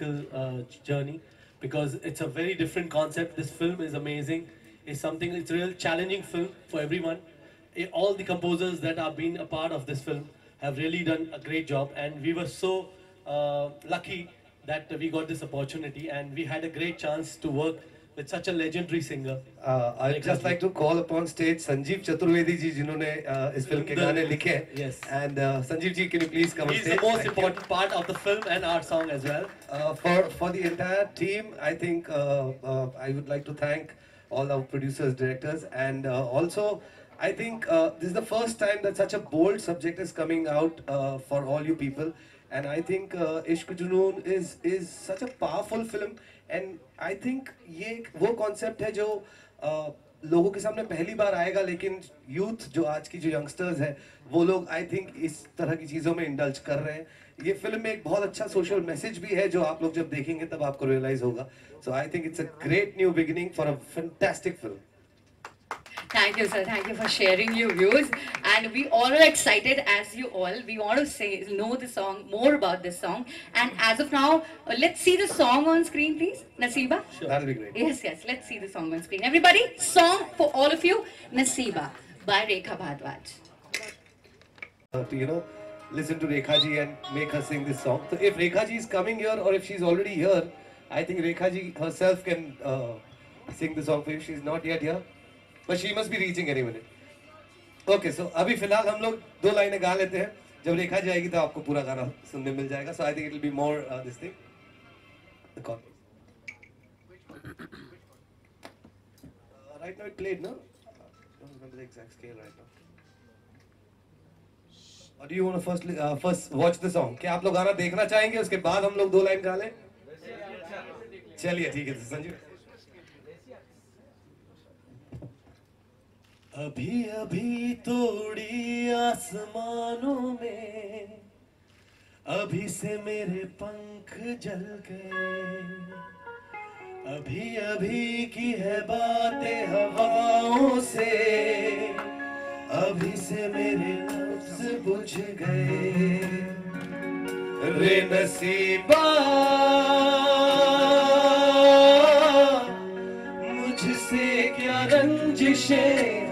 musical uh, journey because it's a very different concept. This film is amazing. It's something. It's a real challenging film for everyone. Eh, All the composers that have been a part of this film have really done a great job, and we were so uh, lucky that we got this opportunity, and we had a great chance to work with such a legendary singer. Uh, I'd Rekha just ji. like to call upon stage Sanjeev Chaturvedi ji जिन्होंने uh, इस film के The- गाने लिखे हैं Yes. and uh, Sanjeev ji can you please come on He's stage the most Thank you. important part of the film and our song as well. Uh, for for the entire team, I think uh, uh, I would like to thank all our producers, directors, and uh, also I think uh, this is the first time that such a bold subject is coming out uh, for all you people, and I think uh, Ishq Junoon is is such a powerful film, and I think ये एक वो concept है जो आ, लोगों के सामने पहली बार आएगा लेकिन यूथ जो आज की जो यंगस्टर्स है वो लोग आई थिंक इस तरह की चीज़ों में इंडल्ज कर रहे हैं। ये फ़िल्म में एक बहुत अच्छा सोशल मैसेज भी है जो आप लोग जब देखेंगे तब आपको रियलाइज़ होगा। So I think it's a great new beginning for a fantastic film Thank you, sir. Thank you for sharing your views. And we all are excited as you all. We want to say know the song, more about this song. And as of now, uh, let's see the song on screen, please. Nasiba? Sure. That'll be great. Yes, yes. Let's see the song on screen. Everybody, song for all of you, Nasiba by Rekha Bhadwaj. Uh, you know, listen to Rekha ji and make her sing this song. So if Rekha ji is coming here or if she's already here, I think Rekha ji herself can uh, sing the song for you. She's not yet here. But she must be reaching any minute. Okay, so अभी फ़िलहाल हम लोग दो लाइनें गा लेते हैं जब रेखा जी आएगी तो आपको पूरा गाना सुनने मिल जाएगा so I think it will be more this thing right now it played no I don't remember the exact scale right now or do you want to first uh, first watch the song क्या आप लोग गाना देखना चाहेंगे उसके बाद हम लोग दो लाइन गा लें चलिए ठीक है तो संजीव अभी अभी तोड़ी आसमानों में, अभी से मेरे पंख जल गए। अभी अभी की है बातें हवाओं से, अभी से मेरे लफ्ज बुझ गए। रे नसीबा, मुझसे क्या रंजिशें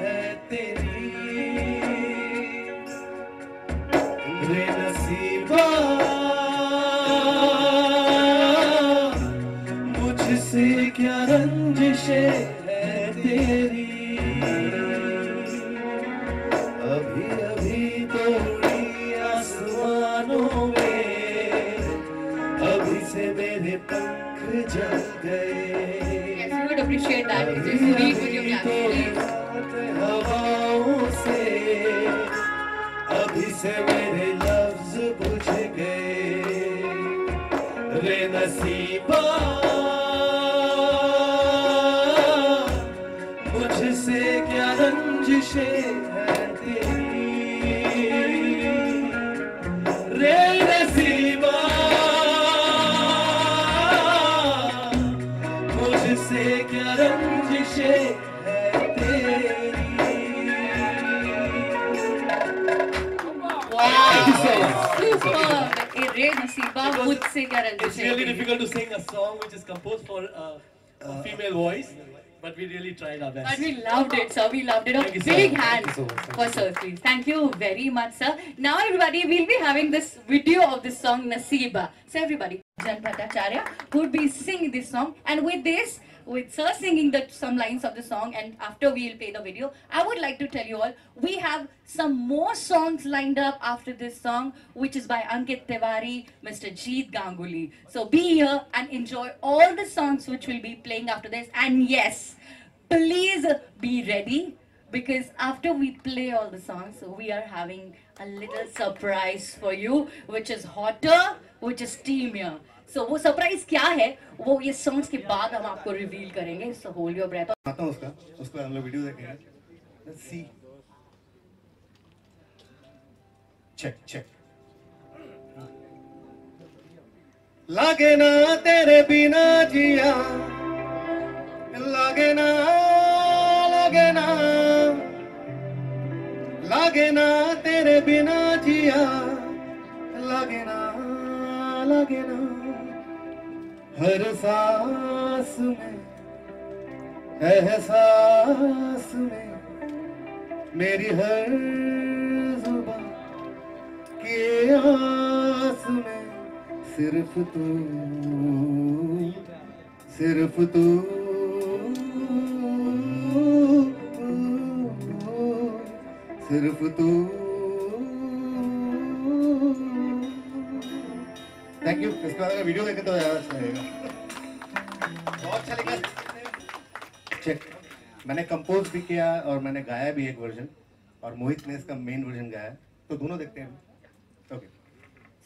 appreciate that. Just read with your caption. हवाओं से मेरे लफ्ज बुझ गए रे नसीबा मुझसे क्या रंजिशें है तेरी Wow. It's really difficult to sing a song which is composed for uh, a female voice. But we really tried our best. But we loved it, sir. We loved it. A Thank big you, hand for sir, please. Thank you very much, sir. Now, everybody, we'll be having this video of this song, Nasiba. So, everybody, Jan Bhattacharya would be singing this song. And with this, with sir singing the some lines of the song, and after we'll play the video, I would like to tell you all we have some more songs lined up after this song, which is by Ankit Tiwari, Mr. Jeet Ganguly. So be here and enjoy all the songs which will be playing after this. And yes, please be ready because after we play all the songs, we are having a little surprise for you, which is hotter, which is steamier. So, वो surprise क्या है? वो ये songs के बाद हम आपको reveal करेंगे सो होल्ड योर ब्रेथ आता हूँ उसका, उसको हम लोग वीडियो देखेंगे। लेट्स सी चेक चेक लागे ना तेरे बिना जिया। लागे ना लागे ना। लागे ना तेरे बिना जिया। लागे ना लागे ना। हर सांस में एहसास में मेरी हर ज़ुबान के आस में सिर्फ़ तू सिर्फ़ तू। सिर्फ़ तू। थैंक यू इसका अगर वीडियो देखे तो यार अच्छा लगेगा बहुत अच्छा लगा चेक मैंने कंपोज भी किया और मैंने गाया भी एक वर्जन और मोहित ने इसका मेन वर्जन गाया है। तो दोनों देखते हैं okay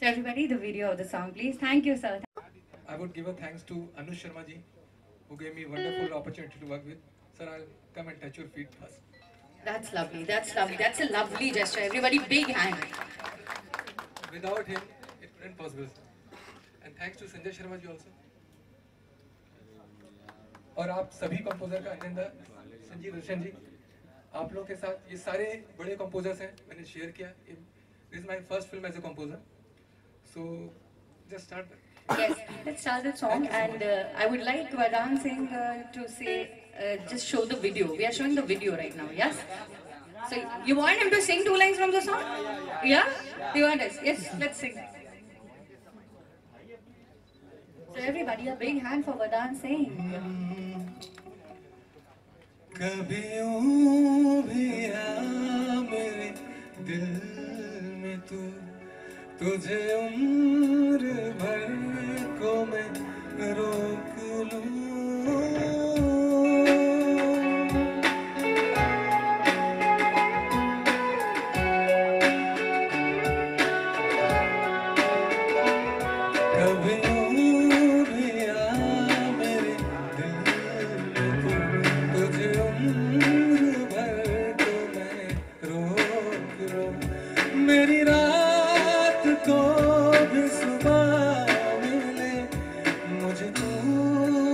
So everybody, the video of the song, please. Thank you, sir. I would give a thanks to Anush Sharma ji, who gave me wonderful opportunity to work with. Sir, I'll come and touch your feet first. That's lovely. That's lovely. That's a lovely gesture. Everybody, big hand. Without him, it wouldn't possible. sir. And thanks to Sanjay Sharma ji also. और आप सभी composer का अभिनंदन संजीव रोशन जी आप लोग के साथ ये सारे बड़े कंपोजर्स हैं मैंने शेयर किया this my first film as a composer so just start Yes, let's start the song, and uh, I would like Vadan Singh uh, to say, uh, just show the video. We are showing the video right now. Yes. So you want him to sing two lines from the song? Yeah. You want us? Yes. Let's sing. So everybody, a big hand for Vadan Singh. कभी यूँ भी आ मेरे दिल में तू तुझे उम्र भर को मैं रोक मेरी रात को भी सुबह मिले मुझे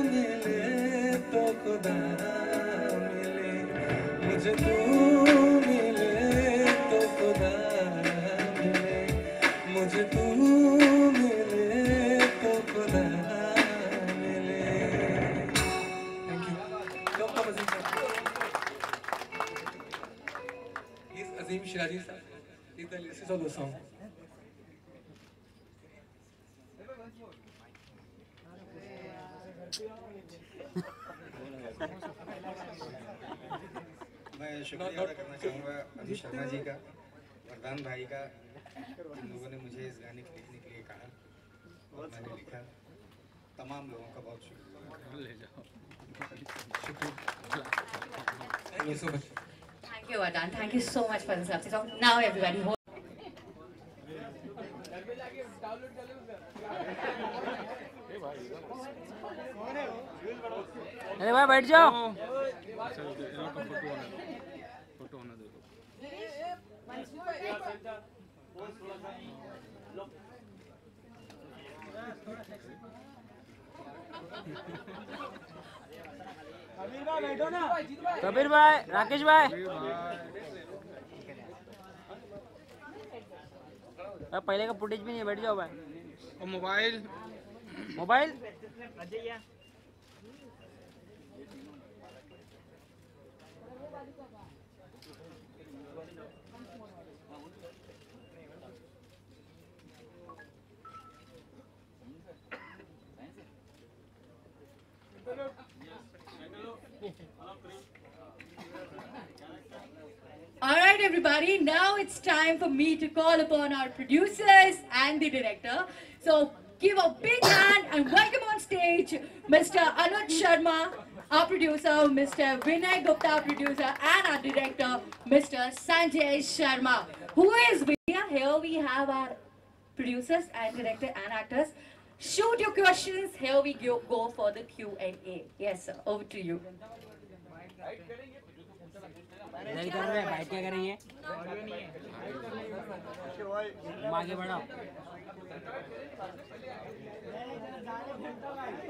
मिले तो खुदा मिले। मुझे मिले तो खुदा मुझे तू मिले तो खुदा मिले। थैंक यू अजीम साहब Lyricist of the song. मैं शुक्रिया अदा करना चाहूँगा अनु शर्मा जी का वरदान भाई का जिन लोगों ने मुझे इस गाने को लिखने के लिए कहा और मैंने लिखा तमाम लोगों का बहुत शुक्रिया Thank you so much. Thank you, Vadan. Thank you so much for this lovely song. Now everybody, hold. अरे भाई बैठ जाओ कबीर भाई राकेश भाई पहले का फुटेज भी नहीं बैठ जाओ भाई और mobile mobile All right, everybody. Now it's time for me to call upon our producers and the director. So give a big hand and welcome on stage Mr. Anuj Sharma, our producer, Mr. Vinay Gupta, our producer, and our director, Mr. Sanjay Sharma, who is here. Here we have our producers and director and actors. Shoot your questions. Here we go, go for the Q&A. Yes, sir. Over to you. इधर कर रहे हैं क्या करेंगे आगे बढ़ो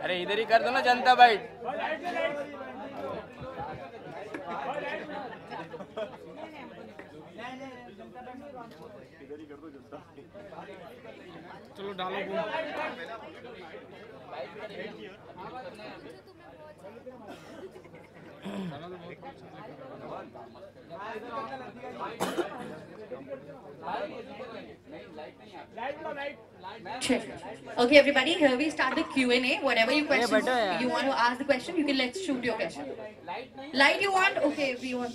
अरे इधर ही कर दो ना जनता बाइट। चलो डालो. Okay, everybody, here we start the Q&A. Whatever you questions better, yeah. you want to ask the question, you can let's shoot your question. Light you want? Okay, we want.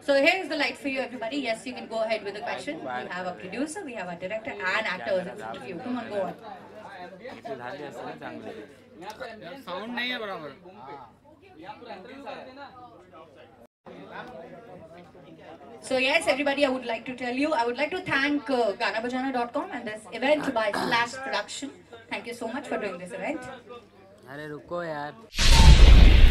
So here's the light for you, everybody. Yes, you can go ahead with the question. We have a producer, we have a director and actors in front of you. Come on, go on. इथे झाले असते चांगले sound नहीं है बराबर So yes, everybody, I would like to tell you, I would like to thank uh, GanaBajana.com and this event by Slash Production. Thank you so much for doing this event. अरे रुको यार